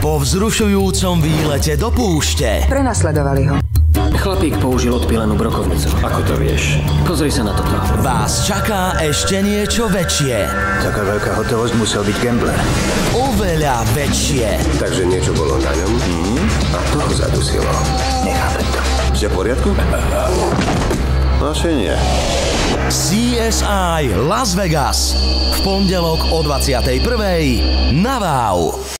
po vzrušujúcom výlete do púšte. Prenasledovali ho. Chlapík použil odpílenú brokovnicu. Ako to vieš? Pozri sa na toto. Vás čaká ešte niečo väčšie. Taká veľká hotovosť musel byť gambler. Oveľa väčšie. Takže niečo bolo na ňom hmm? a to ho zadusilo. Nechápem to. Ste v poriadku? Naše nie. CSI Las Vegas. V pondelok o 21. na VAU.